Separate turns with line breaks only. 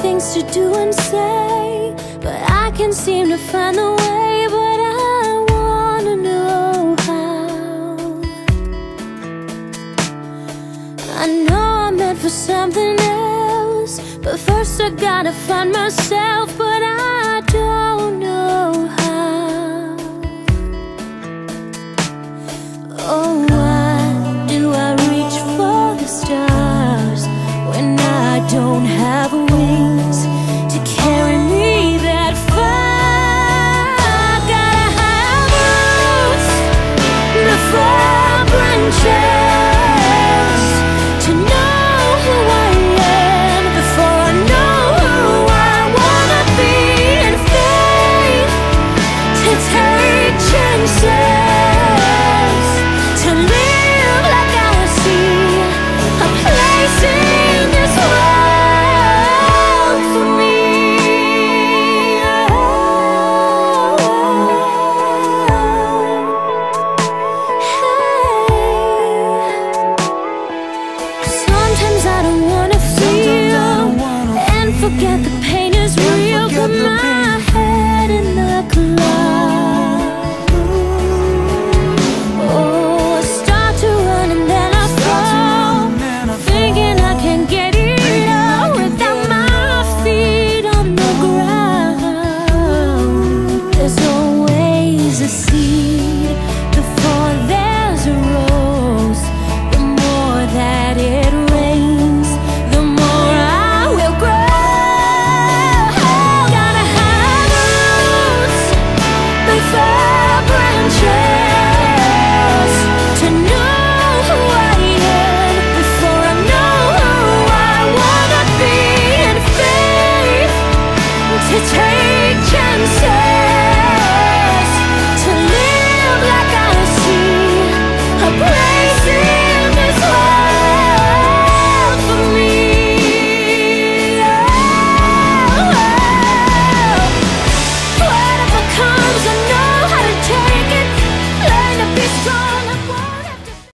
things to do and say But I can't seem to find the way But I wanna know how. I know I'm meant for something else But first I gotta find myself But I don't know how. Oh, why do I reach for the stars When I don't have